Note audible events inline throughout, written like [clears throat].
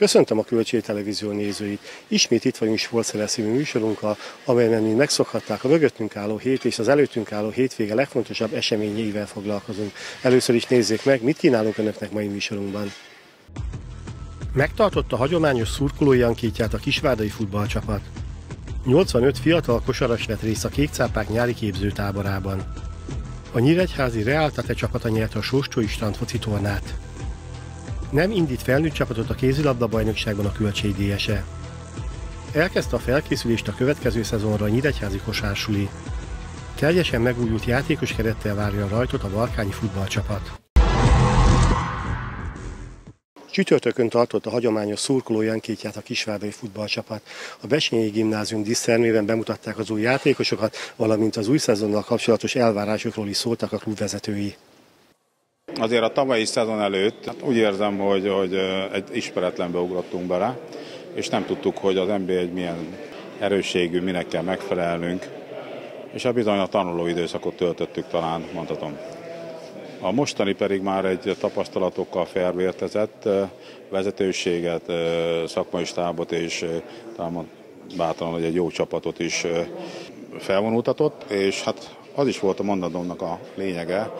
Köszöntöm a Kölcsé Televízió nézőit. Ismét itt vagyunk sportszereszívű műsorunkkal, amelyben mi megszokhatták a mögöttünk álló hét és az előttünk álló hétvége legfontosabb eseményeivel foglalkozunk. Először is nézzék meg, mit kínálunk Önöknek mai műsorunkban. Megtartotta hagyományos szurkolói ankítját a kisvárdai futballcsapat. 85 fiatal kosaras vett részt a Kékcápák nyári képzőtáborában. A Nyíregyházi Real Tate csapata nyerte a Sóscsói foci tornát. Nem indít felnőtt csapatot a kézilabda bajnokságban a Kölcsei DSE. Elkezdte a felkészülést a következő szezonra a Nyíregyházi kosársuli. Teljesen megújult játékos kerettel várja rajtot a balkányi futballcsapat. Csütörtökön tartott a hagyományos szurkolói ankétját a kisvárdai futballcsapat. A Besényi Gimnázium disztermében bemutatták az új játékosokat, valamint az új szezonnal kapcsolatos elvárásokról is szóltak a klubvezetői. Azért a tavalyi szezon előtt hát úgy érzem, hogy, hogy egy ismeretlenbe ugrottunk bele, és nem tudtuk, hogy az NBA egy milyen erősségű, minek kell megfelelnünk, és a bizony a tanuló időszakot töltöttük talán, mondhatom. A mostani pedig már egy tapasztalatokkal felvértezett vezetőséget, szakmai stábot és talán bátran, hogy egy jó csapatot is felvonultatott, és hát az is volt a mondatomnak a lényege,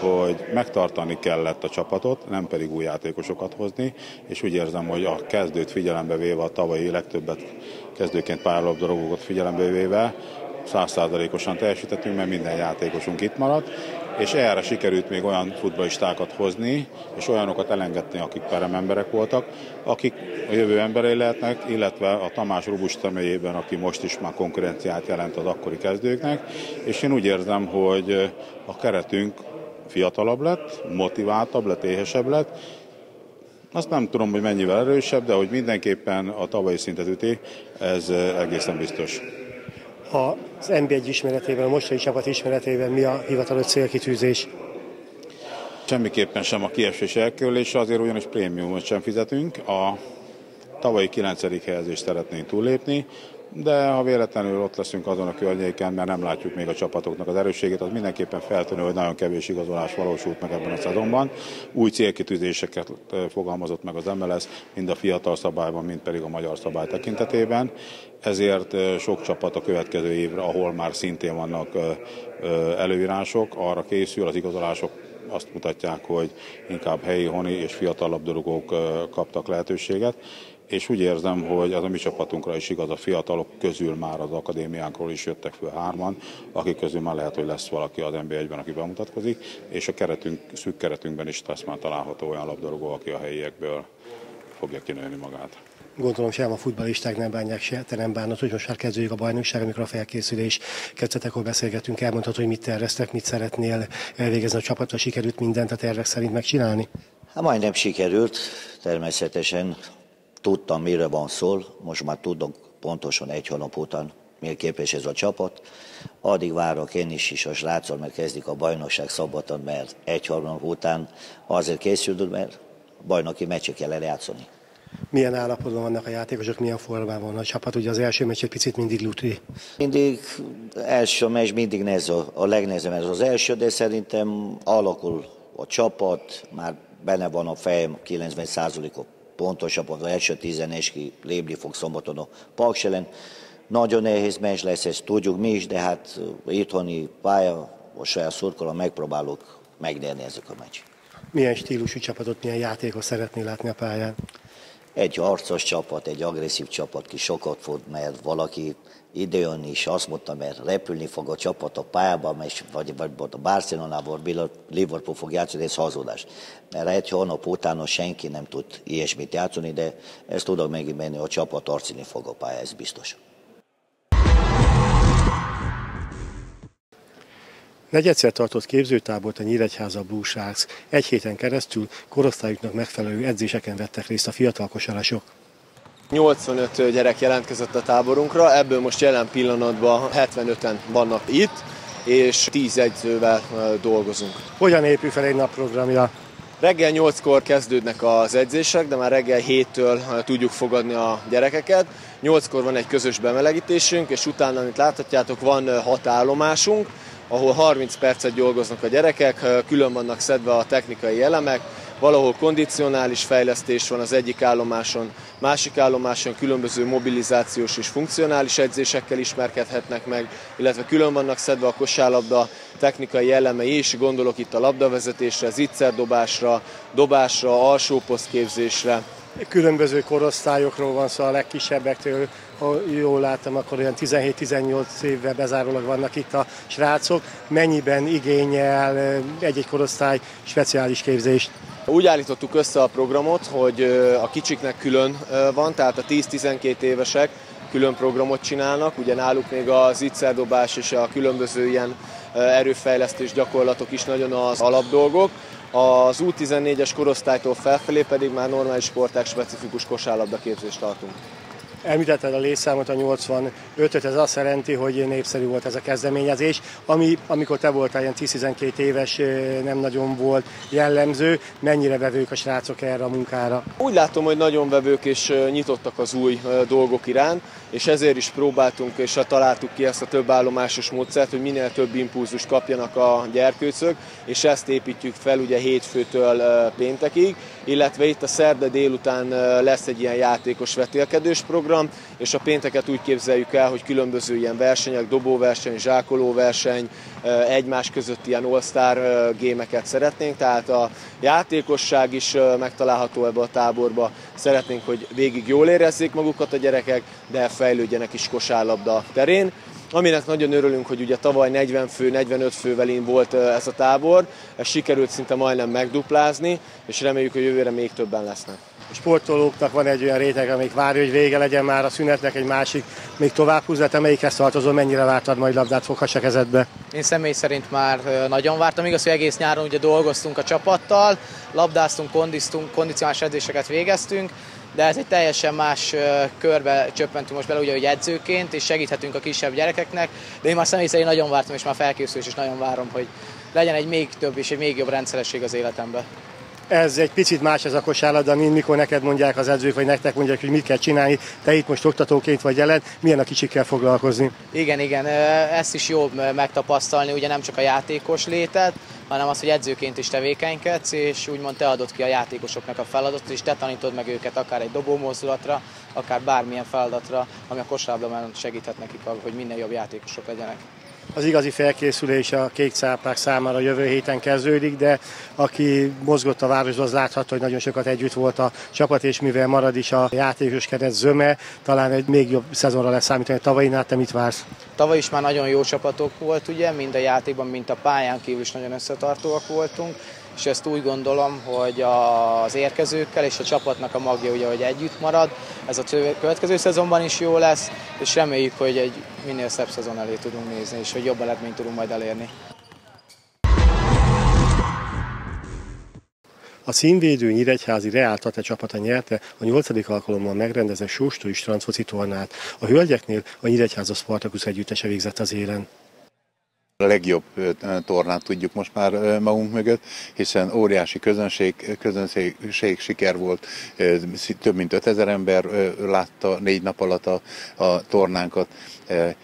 hogy megtartani kellett a csapatot, nem pedig új játékosokat hozni, és úgy érzem, hogy a kezdőt figyelembe véve, a tavalyi legtöbbet kezdőként párlabdarúgókat figyelembe véve, százszázalékosan teljesítettünk, mert minden játékosunk itt maradt, és erre sikerült még olyan futballistákat hozni, és olyanokat elengedni, akik perememberek voltak, akik a jövő emberei lehetnek, illetve a Tamás Rubus személyében, aki most is már konkurenciát jelent az akkori kezdőknek, és én úgy érzem, hogy a keretünk fiatalabb lett, motiváltabb lett, éhesebb lett, azt nem tudom, hogy mennyivel erősebb, de hogy mindenképpen a tavalyi szintet üti, ez egészen biztos. Az NB1 ismeretében, a mostani csapat ismeretében mi a hivatalos célkitűzés? Semmiképpen sem a kiesés elkerülése, azért ugyanis prémiumot sem fizetünk. A tavalyi 9. helyezést szeretnénk túllépni, de ha véletlenül ott leszünk azon a környéken, mert nem látjuk még a csapatoknak az erősségét, az mindenképpen feltűnő, hogy nagyon kevés igazolás valósult meg ebben a szezonban. Új célkitűzéseket fogalmazott meg az MLS, mind a fiatal szabályban, mind pedig a magyar szabály tekintetében. Ezért sok csapat a következő évre, ahol már szintén vannak előírások, arra készül, az igazolások azt mutatják, hogy inkább helyi, honi és fiatal labdarúgók kaptak lehetőséget, és úgy érzem, hogy az a mi csapatunkra is igaz, a fiatalok közül már az akadémiánkról is jöttek föl hárman, akik közül már lehet, hogy lesz valaki az NB1-ben, aki bemutatkozik, és a keretünk, szűk keretünkben is lesz már található olyan labdarúgó, aki a helyiekből fogja kinőni magát. Gondolom sem a futballisták nem bánják se, te nem bánod, hogy most már kezdődik a bajnokság, amikor a felkészülés kezdetekor beszélgetünk, elmondhatod, hogy mit terveztek, mit szeretnél elvégezni a csapatra, sikerült mindent a tervek szerint megcsinálni? Hát majdnem sikerült, természetesen tudtam, mire van szól, most már tudok pontosan egy hónap után, miért képes ez a csapat. Addig várok én is, is a srácol, mert kezdik a bajnokság szabadon, mert egy hónap után azért készült, mert bajnoki meccset kell eljátszani. Milyen állapotban vannak a játékosok, milyen formában van a csapat? Ugye az első meccs egy picit mindig lutri. Mindig első meccs mindig nehéz, a legnehezebb ez az első, de szerintem alakul a csapat, már benne van a fejem 90%-ot pontosabban az első tizenes ki lépni fog szombaton a Paks ellen. Nagyon nehéz meccs lesz, ezt tudjuk mi is, de hát itthoni pálya, a saját szurkoló megpróbálok megnyerni ezek a meccs. Milyen stílusú csapatot, milyen játékot szeretnél látni a pályán? Egy harcos csapat, egy agresszív csapat, ki sokat fog, mert valaki időn is azt mondta, mert repülni fog a csapat a pályában, vagy, vagy a Barcelonával, Liverpool fog játszani, ez hazudás. Mert egy hónap utána senki nem tud ilyesmit játszani, de ezt tudom megmenni, a csapat arcini fog a pálya, ez biztos. Negyedszer tartott képzőtábort a Nyíregyháza Blue Sharks. Egy héten keresztül korosztályuknak megfelelő edzéseken vettek részt a fiatal kosarasok. 85 gyerek jelentkezett a táborunkra, ebből most jelen pillanatban 75-en vannak itt, és 10 edzővel dolgozunk. Hogyan épül fel egy napprogramja? Reggel 8-kor kezdődnek az edzések, de már reggel 7-től tudjuk fogadni a gyerekeket. 8-kor van egy közös bemelegítésünk, és utána, amit láthatjátok, van hat állomásunk, ahol 30 percet dolgoznak a gyerekek, külön vannak szedve a technikai elemek, valahol kondicionális fejlesztés van az egyik állomáson, másik állomáson különböző mobilizációs és funkcionális edzésekkel ismerkedhetnek meg, illetve külön vannak szedve a kosárlabda technikai elemei is, gondolok itt a labdavezetésre, zicserdobásra, dobásra, alsó posztképzésre, különböző korosztályokról van szó, a legkisebbektől, ha jól láttam, akkor olyan 17-18 évvel bezárólag vannak itt a srácok. Mennyiben igényel egy-egy korosztály speciális képzést? Úgy állítottuk össze a programot, hogy a kicsiknek külön van, tehát a 10-12 évesek külön programot csinálnak, ugye náluk még az ittszerdobás és a különböző ilyen erőfejlesztés gyakorlatok is nagyon az alapdolgok. Az U14-es korosztálytól felfelé pedig már normális sporták specifikus kosárlabda képzést tartunk. Említetted a létszámot, a 85-öt, ez azt jelenti, hogy népszerű volt ez a kezdeményezés, ami amikor te voltál ilyen 10-12 éves, nem nagyon volt jellemző. Mennyire vevők a srácok erre a munkára? Úgy látom, hogy nagyon vevők és nyitottak az új dolgok iránt, és ezért is próbáltunk és találtuk ki ezt a több állomásos módszert, hogy minél több impulzust kapjanak a gyerkőcök, és ezt építjük fel ugye hétfőtől péntekig, illetve itt a szerda délután lesz egy ilyen játékos vetélkedős program, és a pénteket úgy képzeljük el, hogy különböző ilyen versenyek, dobóverseny, zsákolóverseny, egymás között ilyen all-star gémeket szeretnénk, tehát a játékosság is megtalálható ebbe a táborba. Szeretnénk, hogy végig jól érezzék magukat a gyerekek, de fejlődjenek is kosárlabda terén. Aminek nagyon örülünk, hogy ugye tavaly 40 fő, 45 fővel volt ez a tábor, ez sikerült szinte majdnem megduplázni, és reméljük, hogy jövőre még többen lesznek. A sportolóknak van egy olyan réteg, amik várja, hogy vége legyen már a szünetnek, egy másik még tovább húz, de te melyikhez tartozol, mennyire vártad majd labdát foghass a kezedbe? Én személy szerint már nagyon vártam, igaz, hogy egész nyáron ugye dolgoztunk a csapattal, labdáztunk, kondiztunk, kondicionális edzéseket végeztünk, de ez egy teljesen más körbe csöppentünk most bele, ugye, hogy edzőként, és segíthetünk a kisebb gyerekeknek, de én már személy szerint nagyon vártam, és már felkészülés, és nagyon várom, hogy legyen egy még több és egy még jobb rendszeresség az életemben. Ez egy picit más ez a kosárlabda, mint mikor neked mondják az edzők, vagy nektek mondják, hogy mit kell csinálni. Te itt most oktatóként vagy jelen, milyen a kicsikkel foglalkozni? Igen, igen, ezt is jó megtapasztalni, ugye nem csak a játékos létet, hanem az, hogy edzőként is tevékenykedsz, és úgymond te adod ki a játékosoknak a feladatot, és te tanítod meg őket akár egy dobómozdulatra, akár bármilyen feladatra, ami a kosárlabdában segíthet nekik, hogy minél jobb játékosok legyenek az igazi felkészülés a kék cápák számára jövő héten kezdődik, de aki mozgott a városban, az látható, hogy nagyon sokat együtt volt a csapat, és mivel marad is a játékos keret zöme, talán egy még jobb szezonra lesz számítani. Tavalyinál te mit vársz? Tavaly is már nagyon jó csapatok volt, ugye, mind a játékban, mint a pályán kívül is nagyon összetartóak voltunk és ezt úgy gondolom, hogy az érkezőkkel és a csapatnak a magja ugye, hogy együtt marad. Ez a következő szezonban is jó lesz, és reméljük, hogy egy minél szebb szezon elé tudunk nézni, és hogy jobb eredményt tudunk majd elérni. A színvédő Nyíregyházi Reál Tate csapata nyerte a nyolcadik alkalommal megrendezett Sóstói strandfoci tornát. A hölgyeknél a Nyíregyháza Spartakusz együttese végzett az élen a legjobb tornát tudjuk most már magunk mögött, hiszen óriási közönség, közönség siker volt, több mint 5000 ember látta négy nap alatt a, a tornánkat,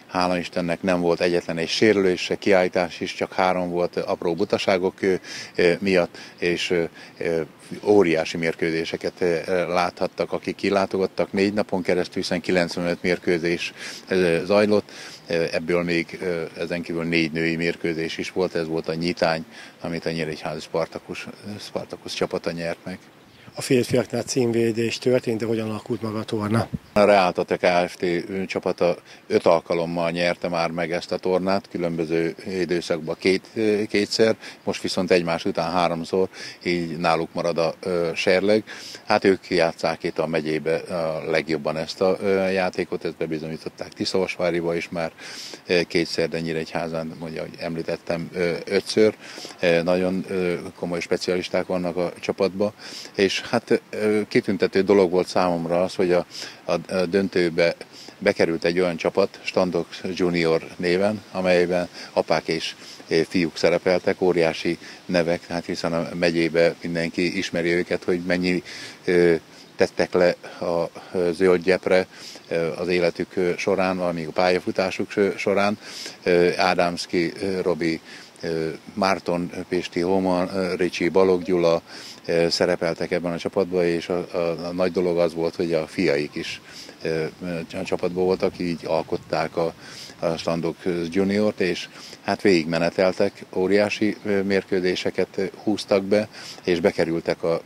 hála Istennek nem volt egyetlen egy sérülés, se kiállítás is, csak három volt apró butaságok miatt, és óriási mérkőzéseket láthattak, akik kilátogattak. Négy napon keresztül, hiszen 95 mérkőzés zajlott, ebből még ezen kívül négy női mérkőzés is volt, ez volt a nyitány, amit a Nyíregyházi Spartakus, Spartakus csapata nyert meg a férfiaknál címvédés történt, de hogyan alakult maga a torna? A Reáltatek Kft. csapata öt alkalommal nyerte már meg ezt a tornát, különböző időszakban két, kétszer, most viszont egymás után háromszor, így náluk marad a ö, serleg. Hát ők játszák itt a megyébe a legjobban ezt a ö, játékot, ezt bebizonyították Tiszavasváriba is már kétszer, de Nyíregyházán, mondja, hogy említettem, ö, ötször. Nagyon ö, komoly specialisták vannak a csapatban, és hát kitüntető dolog volt számomra az, hogy a, a döntőbe bekerült egy olyan csapat, Standok Junior néven, amelyben apák és fiúk szerepeltek, óriási nevek, hát hiszen a megyébe mindenki ismeri őket, hogy mennyi tettek le a zöld gyepre az életük során, amíg a pályafutásuk során. Ádámszki Robi Márton Pésti Homan, Ricsi Balog Gyula szerepeltek ebben a csapatban, és a, a, a nagy dolog az volt, hogy a fiaik is a csapatban voltak, így alkották a, a Standok Juniort, és hát végigmeneteltek, óriási mérkőzéseket húztak be, és bekerültek a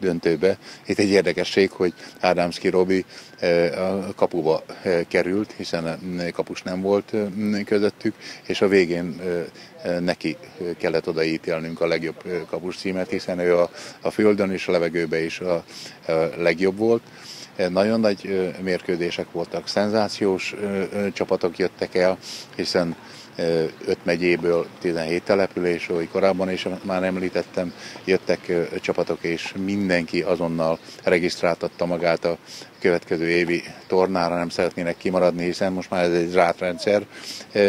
döntőbe. Itt egy érdekesség, hogy Ádámszki Robi a kapuba került, hiszen kapus nem volt közöttük, és a végén neki kellett odaítélnünk a legjobb kapus címet, hiszen ő a, a földön és a levegőben is a, a legjobb volt. Nagyon nagy mérkőzések voltak, szenzációs csapatok jöttek el, hiszen 5 megyéből 17 település, ahogy korábban is már említettem, jöttek csapatok, és mindenki azonnal regisztráltatta magát a következő évi tornára, nem szeretnének kimaradni, hiszen most már ez egy zsátrendszer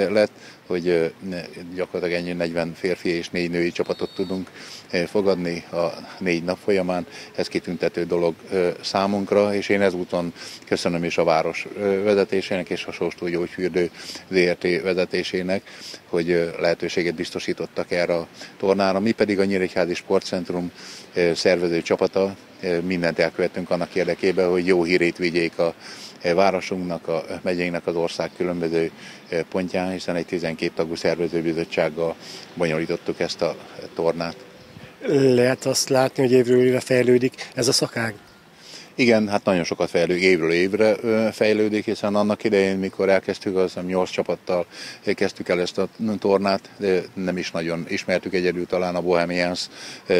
lett, hogy gyakorlatilag ennyi 40 férfi és 4 női csapatot tudunk fogadni a négy nap folyamán. Ez kitüntető dolog számunkra, és én ezúton köszönöm is a város vezetésének és a Sóstó Gyógyfürdő ZRT vezetésének, hogy lehetőséget biztosítottak erre a tornára. Mi pedig a Nyíregyházi Sportcentrum szervező csapata mindent elkövettünk annak érdekében, hogy jó hírét vigyék a városunknak, a megyénknek az ország különböző pontján, hiszen egy 12 tagú szervezőbizottsággal bonyolítottuk ezt a tornát. Lehet azt látni, hogy évről évre fejlődik ez a szakág? Igen, hát nagyon sokat fejlődik, évről évre fejlődik, hiszen annak idején, mikor elkezdtük, az hiszem 8 csapattal kezdtük el ezt a tornát, de nem is nagyon ismertük egyedül, talán a Bohemians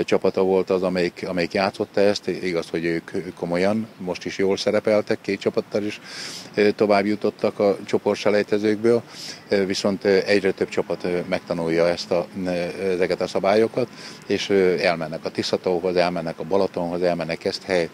csapata volt az, amelyik, amelyik játszotta ezt, igaz, hogy ők komolyan, most is jól szerepeltek, két csapattal is tovább jutottak a csoportselejtezőkből, viszont egyre több csapat megtanulja ezt a, ezeket a szabályokat, és elmennek a Tiszatóhoz, elmennek a Balatonhoz, elmennek ezt hely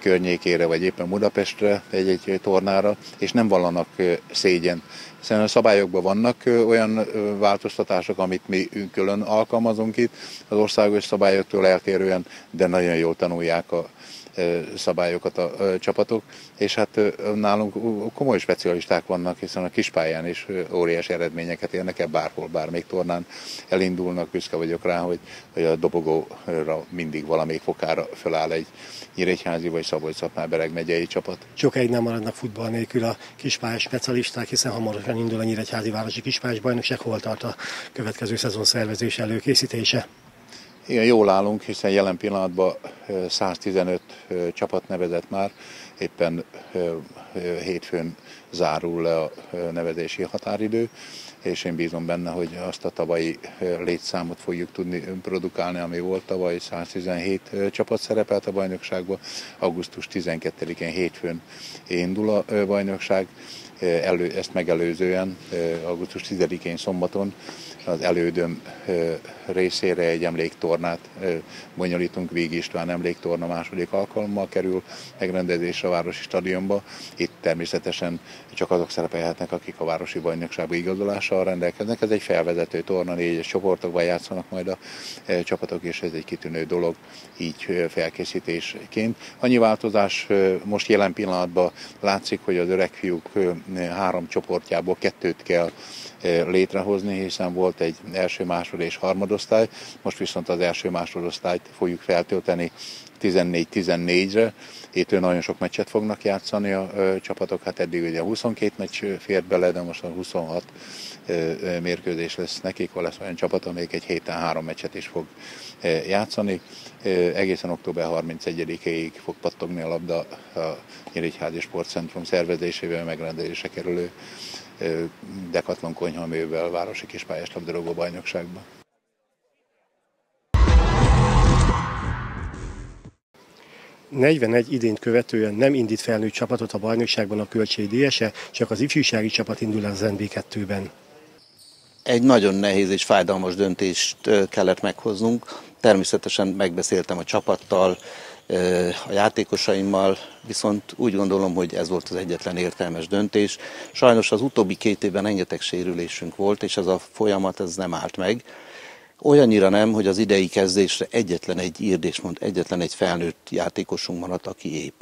környékére, vagy éppen Budapestre egy-egy tornára, és nem vallanak szégyen. Hiszen a szabályokban vannak olyan változtatások, amit mi külön alkalmazunk itt, az országos szabályoktól eltérően, de nagyon jól tanulják a szabályokat a csapatok, és hát nálunk komoly specialisták vannak, hiszen a kispályán is óriási eredményeket érnek el bárhol, bármelyik tornán elindulnak, büszke vagyok rá, hogy, hogy a dobogóra mindig valamelyik fokára föláll egy Nyíregyházi vagy szabolcs bereg megyei csapat. Sokáig nem maradnak futball nélkül a kispályás specialisták, hiszen hamarosan indul a Nyíregyházi Városi Kispályás Bajnokság, hol tart a következő szezon szervezés előkészítése. Igen, jól állunk, hiszen jelen pillanatban 115 csapat nevezett már, éppen hétfőn zárul le a nevezési határidő, és én bízom benne, hogy azt a tavalyi létszámot fogjuk tudni produkálni, ami volt tavaly, 117 csapat szerepelt a bajnokságban, augusztus 12-én hétfőn indul a bajnokság, elő, ezt megelőzően augusztus 10-én szombaton az elődöm részére egy emléktornát bonyolítunk, Vég István emléktorna második alkalommal kerül megrendezésre a Városi Stadionba. Itt természetesen csak azok szerepelhetnek, akik a Városi Bajnokságba igazolással rendelkeznek. Ez egy felvezető torna, négyes csoportokban játszanak majd a csapatok, és ez egy kitűnő dolog így felkészítésként. Annyi változás most jelen pillanatban látszik, hogy az öreg fiúk három csoportjából kettőt kell létrehozni, hiszen volt egy első, másod és harmadosztály, most viszont az első másodosztályt fogjuk feltölteni 14-14-re. Itt nagyon sok meccset fognak játszani a csapatok, hát eddig ugye 22 meccs fért bele, de most a 26 mérkőzés lesz nekik, hol lesz olyan csapat, amelyik egy héten három meccset is fog játszani. Egészen október 31-ig fog pattogni a labda a Nyíregyházi Sportcentrum szervezésével megrendezése kerülő Decathlon konyhaművel városi kispályás labdarúgó bajnokságban. ...41 idént követően nem indít felnőtt csapatot a bajnokságban a Kölcsei Dése, csak az ifjúsági csapat indul az NB2-ben. Egy nagyon nehéz és fájdalmas döntést kellett meghoznunk. Természetesen megbeszéltem a csapattal, a játékosaimmal, viszont úgy gondolom, hogy ez volt az egyetlen értelmes döntés. Sajnos az utóbbi két évben rengeteg sérülésünk volt, és ez a folyamat ez nem állt meg. Olyannyira nem, hogy az idei kezdésre egyetlen egy írdésmond, egyetlen egy felnőtt játékosunk maradt, aki épp.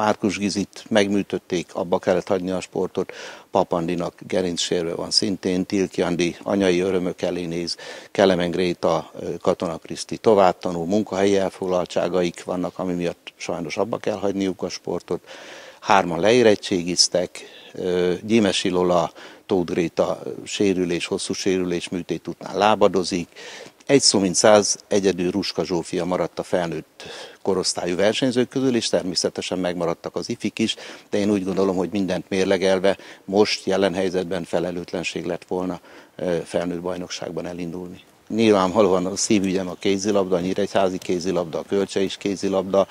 Márkus Gizit megműtötték, abba kellett hagyni a sportot, Papandinak gerincsérve van szintén, Tilki Andi anyai örömök elé néz, Kelemen Gréta, Katona Kriszti tovább tanul, munkahelyi elfoglaltságaik vannak, ami miatt sajnos abba kell hagyniuk a sportot. Hárman leérettségiztek, Gyémesi Lola, Tóth Gréta sérülés, hosszú sérülés műtét után lábadozik, egy szó mint száz, egyedül Ruska Zsófia maradt a felnőtt korosztályú versenyzők közül, és természetesen megmaradtak az ifik is, de én úgy gondolom, hogy mindent mérlegelve most jelen helyzetben felelőtlenség lett volna felnőtt bajnokságban elindulni. Nyilvánvalóan a szívügyem a kézilabda, a nyíregyházi kézilabda, a kölcse is kézilabda.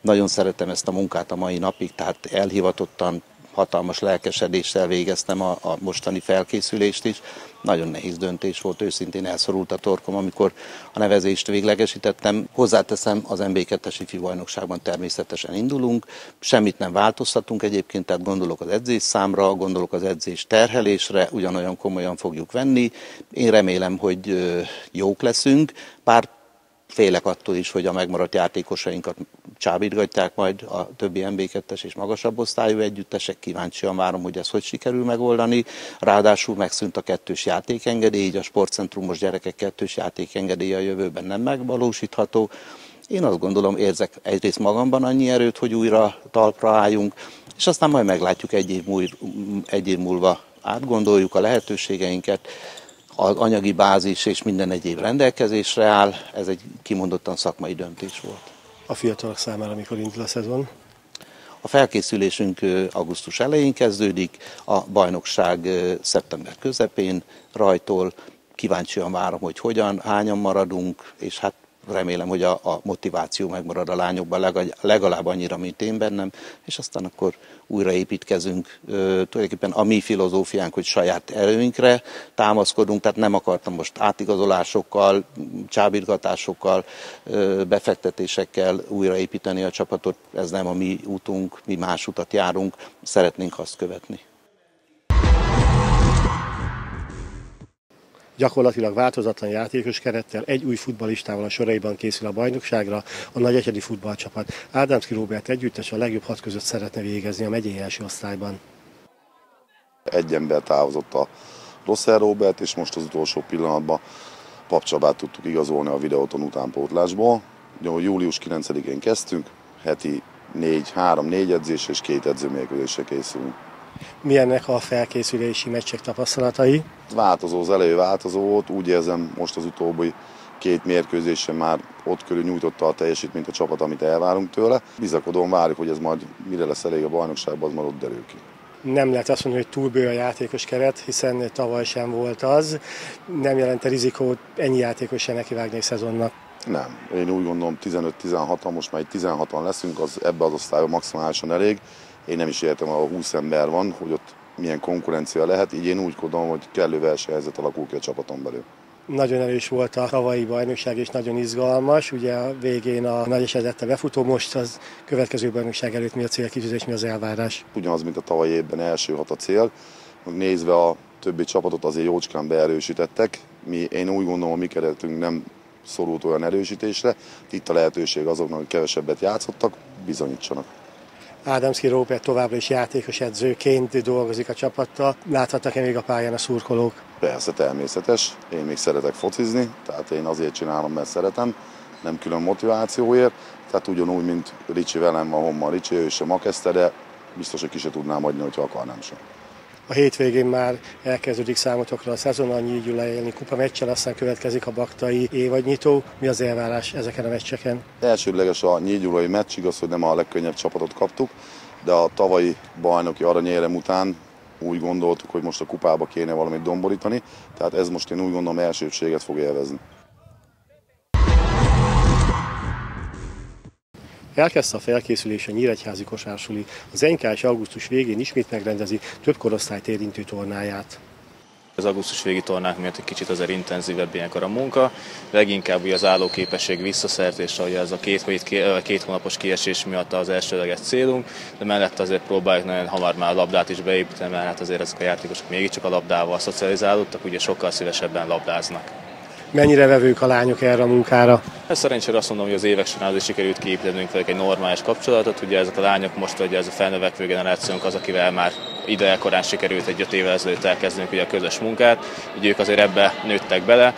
Nagyon szeretem ezt a munkát a mai napig, tehát elhivatottan hatalmas lelkesedéssel végeztem a, a mostani felkészülést is. Nagyon nehéz döntés volt, őszintén elszorult a torkom, amikor a nevezést véglegesítettem. Hozzáteszem, az MB2-es ifi bajnokságban természetesen indulunk, semmit nem változtatunk egyébként, tehát gondolok az edzés számra, gondolok az edzés terhelésre, ugyanolyan komolyan fogjuk venni. Én remélem, hogy jók leszünk, bár félek attól is, hogy a megmaradt játékosainkat csábítgatják majd a többi MB2-es és magasabb osztályú együttesek. Kíváncsian várom, hogy ez hogy sikerül megoldani. Ráadásul megszűnt a kettős játékengedély, így a sportcentrumos gyerekek kettős játékengedélye a jövőben nem megvalósítható. Én azt gondolom, érzek egyrészt magamban annyi erőt, hogy újra talpra álljunk, és aztán majd meglátjuk egy év, múl, egy év múlva átgondoljuk a lehetőségeinket, az anyagi bázis és minden egyéb rendelkezésre áll. Ez egy kimondottan szakmai döntés volt. A fiatalok számára mikor indul a szezon? A felkészülésünk augusztus elején kezdődik, a bajnokság szeptember közepén rajtól. Kíváncsian várom, hogy hogyan, hányan maradunk, és hát remélem, hogy a, a motiváció megmarad a lányokban legalább annyira, mint én bennem, és aztán akkor újraépítkezünk. Tulajdonképpen a mi filozófiánk, hogy saját erőinkre támaszkodunk, tehát nem akartam most átigazolásokkal, csábítgatásokkal, befektetésekkel újraépíteni a csapatot. Ez nem a mi útunk, mi más utat járunk, szeretnénk azt követni. Gyakorlatilag változatlan játékos kerettel, egy új futbalistával a soraiban készül a bajnokságra a Nagyegyedi futballcsapat. Ádámszki Róbert együttes a legjobb hat között szeretne végezni a megyei első osztályban. Egy ember távozott a Rosser Robert, és most az utolsó pillanatban Papcsabát tudtuk igazolni a videóton utánpótlásból. Július 9-én kezdtünk, heti 4, 3-4 edzés és két edzőmérkőzésre készülünk. Milyennek a felkészülési meccsek tapasztalatai? Változó, az elejű változó volt, úgy érzem most az utóbbi két mérkőzésen már ott körül nyújtotta a teljesítményt a csapat, amit elvárunk tőle. Bizakodom, várjuk, hogy ez majd mire lesz elég a bajnokságban, az már ott derül ki. Nem lehet azt mondani, hogy túl bő a játékos keret, hiszen tavaly sem volt az. Nem jelente rizikót ennyi játékos se nekivágni a szezonnak. Nem. Én úgy gondolom 15-16-an, most már 16-an leszünk, az ebbe az osztályban maximálisan elég. Én nem is értem, ahol 20 ember van, hogy ott milyen konkurencia lehet, így én úgy gondolom, hogy kellő versenyhelyzet alakul ki a csapaton belül. Nagyon erős volt a tavalyi bajnokság, és nagyon izgalmas. Ugye a végén a nagy esedette befutó, most az következő bajnokság előtt mi a célkitűzés, mi az elvárás? Ugyanaz, mint a tavalyi évben első hat a cél. Nézve a többi csapatot azért jócskán beerősítettek. Mi, én úgy gondolom, a mi keretünk nem szorult olyan erősítésre. Itt a lehetőség azoknak, hogy kevesebbet játszottak, bizonyítsanak. Ádámszki Róbert továbbra is játékos edzőként dolgozik a csapattal. Láthatnak-e még a pályán a szurkolók? Persze, természetes. Én még szeretek focizni, tehát én azért csinálom, mert szeretem, nem külön motivációért. Tehát ugyanúgy, mint Ricsi velem van, homma Ricsi, ő sem Makeszte, de biztos, hogy ki se tudnám adni, hogyha akarnám sem. A hétvégén már elkezdődik számotokra a szezon, a Nyígyula kupa meccsel, aztán következik a baktai évadnyitó. Mi az elvárás ezeken a meccseken? Elsődleges a Nyígyulai meccs, igaz, hogy nem a legkönnyebb csapatot kaptuk, de a tavalyi bajnoki aranyérem után úgy gondoltuk, hogy most a kupába kéne valamit domborítani, tehát ez most én úgy gondolom elsőbséget fog élvezni. Elkezdte a felkészülés a Nyíregyházi kosársuli. Az NKS augusztus végén ismét megrendezi több korosztályt érintő tornáját. Az augusztus végi tornák miatt egy kicsit azért intenzívebb ilyenkor a munka, leginkább ugye az állóképesség visszaszerzése, hogy ez a két, két hónapos kiesés miatt az elsőleges célunk, de mellett azért próbáljuk nagyon hamar már a labdát is beépíteni, mert hát azért ezek a játékosok mégiscsak a labdával szocializálódtak, ugye sokkal szívesebben labdáznak. Mennyire vevők a lányok erre a munkára? Ez szerencsére azt mondom, hogy az évek során azért sikerült kiépítenünk velük egy normális kapcsolatot. Ugye ezek a lányok most, hogy ez a felnövekvő generációnk az, akivel már ide korán sikerült egy öt évvel ezelőtt elkezdünk ugye a közös munkát, így ők azért ebbe nőttek bele.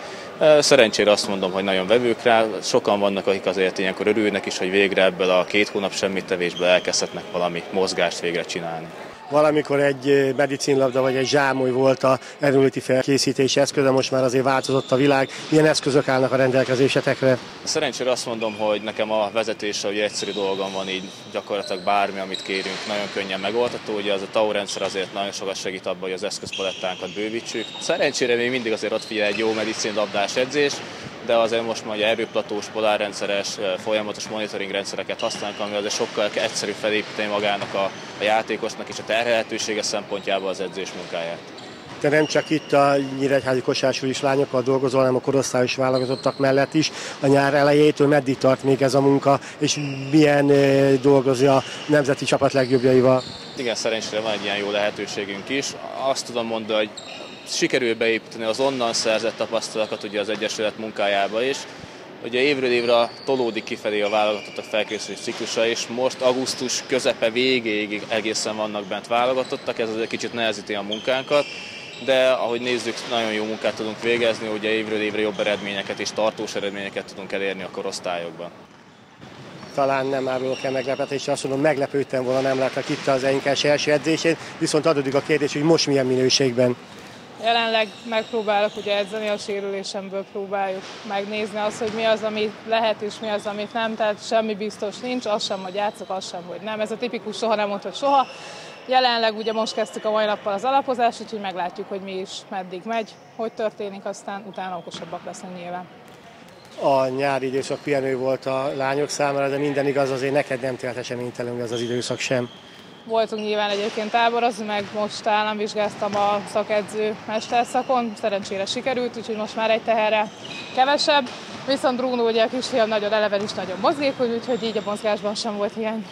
Szerencsére azt mondom, hogy nagyon vevők rá, sokan vannak, akik azért ilyenkor örülnek is, hogy végre ebből a két hónap semmit tevésből elkezdhetnek valami mozgást végre csinálni valamikor egy medicinlabda vagy egy zsámoly volt a erőlíti felkészítési eszköze, most már azért változott a világ. Milyen eszközök állnak a rendelkezésetekre? Szerencsére azt mondom, hogy nekem a vezetése hogy egyszerű dolgom van, így gyakorlatilag bármi, amit kérünk, nagyon könnyen megoldható. Ugye az a TAU rendszer azért nagyon sokat segít abban, hogy az eszközpalettánkat bővítsük. Szerencsére még mindig azért ott figyel egy jó medicinlabdás edzés, de azért most már erőplatós, polárrendszeres, folyamatos monitoring rendszereket használunk, ami azért sokkal egyszerűbb felépíteni magának a, a játékosnak és a terhelhetősége szempontjából az edzés munkáját. Te nem csak itt a nyíregyházi kosású lányokkal dolgozol, hanem a korosztályos válogatottak mellett is. A nyár elejétől meddig tart még ez a munka, és milyen dolgozja a nemzeti csapat legjobbjaival? Igen, szerencsére van egy ilyen jó lehetőségünk is. Azt tudom mondani, hogy sikerül beépíteni az onnan szerzett tapasztalatokat ugye az Egyesület munkájába is. Ugye évről évre tolódik kifelé a válogatottak felkészülés ciklusa, és most augusztus közepe végéig egészen vannak bent válogatottak, ez azért kicsit nehezíti a munkánkat, de ahogy nézzük, nagyon jó munkát tudunk végezni, ugye évről évre jobb eredményeket és tartós eredményeket tudunk elérni a korosztályokban talán nem árulok el meglepetésre, azt mondom, meglepődtem volna, nem láttak itt az enkes első edzésén, viszont adódik a kérdés, hogy most milyen minőségben. Jelenleg megpróbálok ugye edzeni, a sérülésemből próbáljuk megnézni azt, hogy mi az, ami lehet és mi az, amit nem, tehát semmi biztos nincs, az sem, hogy játszok, az sem, hogy nem. Ez a tipikus soha nem mondta soha. Jelenleg ugye most kezdtük a mai nappal az alapozást, úgyhogy meglátjuk, hogy mi is meddig megy, hogy történik, aztán utána okosabbak leszünk nyilván. A nyári időszak pihenő volt a lányok számára, de minden igaz, azért neked nem telt eseménytelenül az az időszak sem. Voltunk nyilván egyébként táborozni, meg most államvizsgáztam a szakedző mesterszakon, szerencsére sikerült, úgyhogy most már egy teherre kevesebb. Viszont Bruno ugye a kisfiam nagyon eleven is nagyon mozgékony, úgyhogy így a mozgásban sem volt hiány.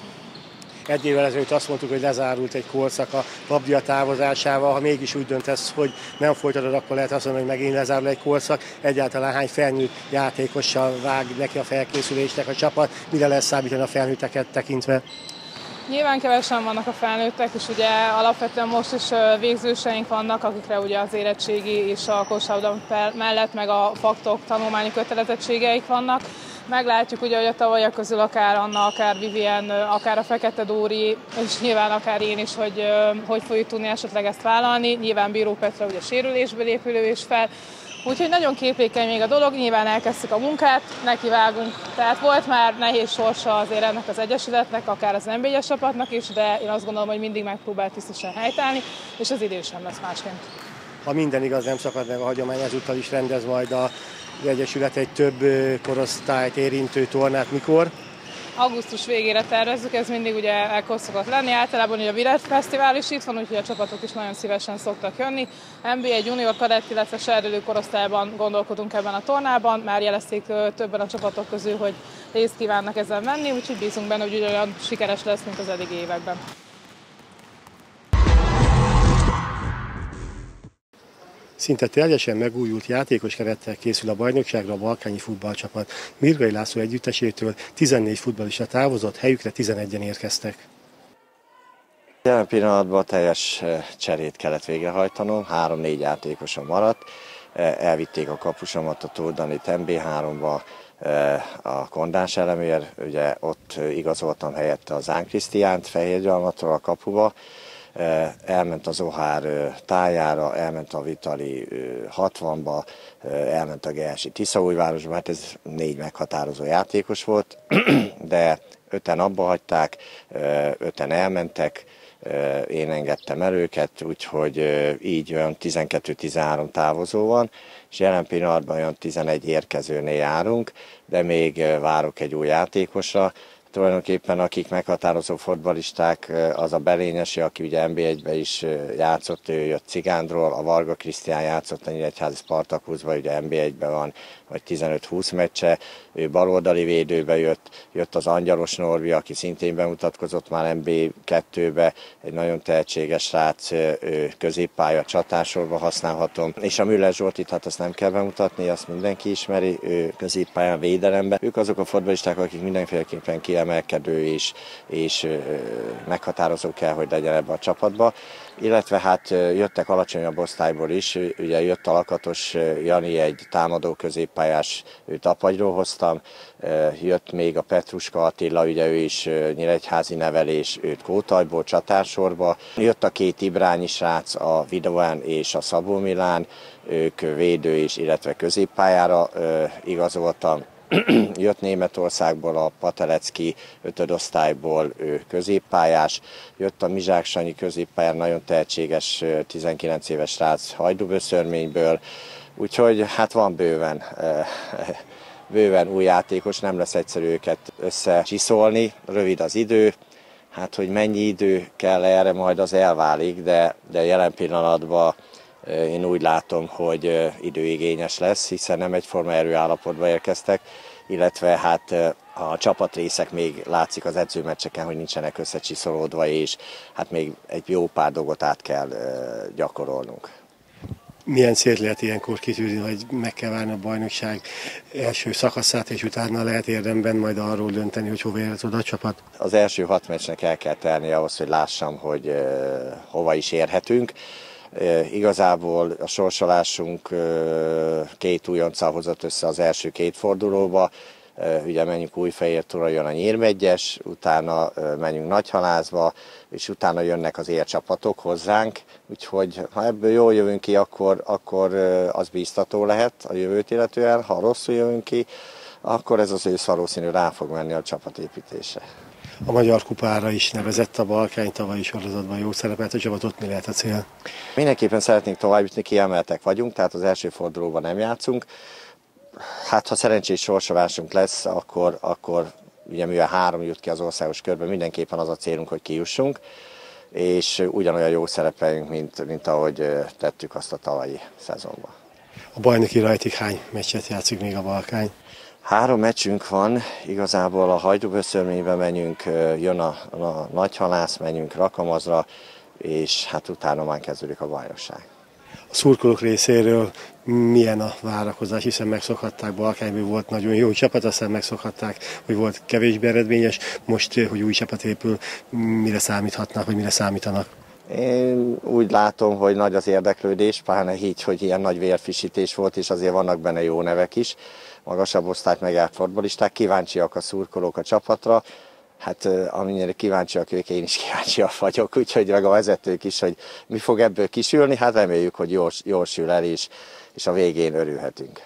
Egy évvel ezelőtt azt mondtuk, hogy lezárult egy korszak a labdia távozásával. Ha mégis úgy döntesz, hogy nem folytatod, akkor lehet azt mondani, hogy megint lezárul egy korszak. Egyáltalán hány felnőtt játékossal vág neki a felkészülésnek a csapat? Mire lesz számítani a felnőtteket tekintve? Nyilván kevesen vannak a felnőttek, és ugye alapvetően most is végzőseink vannak, akikre ugye az érettségi és a kosárlabda mellett meg a faktok tanulmányi kötelezettségeik vannak. Meglátjuk ugye, hogy a tavalyak közül akár Anna, akár Vivien, akár a Fekete Dóri, és nyilván akár én is, hogy hogy fogjuk tudni esetleg ezt vállalni. Nyilván Bíró Petra ugye sérülésből épülő is fel, Úgyhogy nagyon képlékeny még a dolog, nyilván elkezdtük a munkát, nekivágunk. Tehát volt már nehéz sorsa azért ennek az Egyesületnek, akár az nba csapatnak is, de én azt gondolom, hogy mindig megpróbál tisztesen helytállni, és az idő sem lesz másként. Ha minden igaz, nem szakad meg a hagyomány, ezúttal is rendez majd a Egyesület egy több korosztályt érintő tornát. Mikor? Augusztus végére tervezzük, ez mindig ugye ekkor szokott lenni. Általában ugye a Vilet Fesztivál is itt van, úgyhogy a csapatok is nagyon szívesen szoktak jönni. NBA Junior Kadett, illetve serdülő korosztályban gondolkodunk ebben a tornában. Már jelezték többen a csapatok közül, hogy részt kívánnak ezen venni, úgyhogy bízunk benne, hogy ugyanolyan sikeres lesz, mint az eddigi években. Szinte teljesen megújult játékos kerettel készül a bajnokságra a balkányi futballcsapat. Mirgai László együttesétől 14 futballista távozott, helyükre 11-en érkeztek. Jelen pillanatban teljes eh, cserét kellett végrehajtanom, három-négy játékosom maradt. Eh, elvitték a kapusomat a Turdani MB3-ba, eh, a Kondás elemér, ugye ott igazoltam helyette az Zán Krisztiánt Fehérgyalmatról a kapuba, elment az Ohár tájára, elment a Vitali 60-ba, elment a Gelsi Tiszaújvárosba, hát ez négy meghatározó játékos volt, [clears throat] de öten abba hagyták, öten elmentek, én engedtem el őket, úgyhogy így olyan 12-13 távozó van, és jelen pillanatban olyan 11 érkezőnél járunk, de még várok egy új játékosra, tulajdonképpen akik meghatározó fotbalisták, az a Belényesi, aki ugye NB1-be is játszott, ő jött Cigándról, a Varga Krisztián játszott a Nyíregyházi Spartakuszba, ugye NB1-ben van, vagy 15-20 meccse, ő baloldali védőbe jött, jött az Angyalos Norvi, aki szintén bemutatkozott már NB2-be, egy nagyon tehetséges srác, középpálya csatásorba használhatom, és a Müller Zsoltit, hát azt nem kell bemutatni, azt mindenki ismeri, ő középpályán védelemben. Ők azok a fotbalisták, akik mindenféleképpen kiemelkedő és, és meghatározó kell, hogy legyen ebbe a csapatba illetve hát jöttek alacsonyabb osztályból is, ugye jött a Lakatos Jani egy támadó középpályás, őt Apagyról hoztam, jött még a Petruska Attila, ugye ő is nyíregyházi nevelés, őt Kótajból, csatársorba, jött a két Ibrányi srác, a Vidoán és a Szabó Milán, ők védő is, illetve középpályára igazoltam, [clears throat] jött Németországból a Patelecki ötödosztályból, ő középpályás, jött a Mizsák Sanyi középpályán, nagyon tehetséges 19 éves srác Hajduböszörményből, úgyhogy hát van bőven [laughs] bőven új játékos, nem lesz egyszerű őket összecsiszolni, rövid az idő, hát hogy mennyi idő kell erre majd az elválik, de, de jelen pillanatban én úgy látom, hogy időigényes lesz, hiszen nem egyforma erőállapotba érkeztek, illetve hát a csapatrészek még látszik az edzőmeccseken, hogy nincsenek összecsiszolódva, és hát még egy jó pár dolgot át kell gyakorolnunk. Milyen célt lehet ilyenkor kitűzni, hogy meg kell várni a bajnokság első szakaszát, és utána lehet érdemben majd arról dönteni, hogy hova érhet oda a csapat? Az első hat meccsnek el kell tenni ahhoz, hogy lássam, hogy hova is érhetünk. Igazából a sorsolásunk két újonccal hozott össze az első két fordulóba, ugye menjünk Újfehértóra, jön a Nyírmegyes, utána menjünk Nagyhalázba, és utána jönnek az ércsapatok hozzánk, úgyhogy ha ebből jól jövünk ki, akkor, akkor az bíztató lehet a jövőt illetően, ha rosszul jövünk ki, akkor ez az ősz valószínű rá fog menni a csapatépítése a Magyar Kupára is nevezett a Balkány tavalyi sorozatban jó szerepelt a csapatot, mi lehet a cél? Mindenképpen szeretnénk tovább jutni, kiemeltek vagyunk, tehát az első fordulóban nem játszunk. Hát ha szerencsés sorsolásunk lesz, akkor, akkor ugye mivel három jut ki az országos körben, mindenképpen az a célunk, hogy kijussunk, és ugyanolyan jó szerepeljünk, mint, mint ahogy tettük azt a tavalyi szezonban. A bajnoki rajtig hány meccset játszik még a Balkány? Három meccsünk van, igazából a hajdúböszörménybe menjünk, jön a, a nagyhalász, menjünk Rakamazra, és hát utána már kezdődik a bajnokság. A szurkolók részéről milyen a várakozás, hiszen megszokhatták, Balkányban volt nagyon jó csapat, aztán megszokhatták, hogy volt kevésbé eredményes, most, hogy új csapat épül, mire számíthatnak, vagy mire számítanak? Én úgy látom, hogy nagy az érdeklődés, pláne így, hogy ilyen nagy vérfisítés volt, és azért vannak benne jó nevek is magasabb osztályt megállt fotbalisták, kíváncsiak a szurkolók a csapatra, hát amennyire kíváncsiak ők, én is kíváncsiak vagyok, úgyhogy meg a vezetők is, hogy mi fog ebből kisülni, hát reméljük, hogy jól, jól sül el, és, és a végén örülhetünk.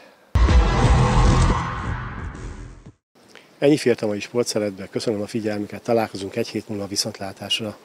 Ennyi féltem a sportszeretbe, köszönöm a figyelmüket, találkozunk egy hét múlva viszontlátásra.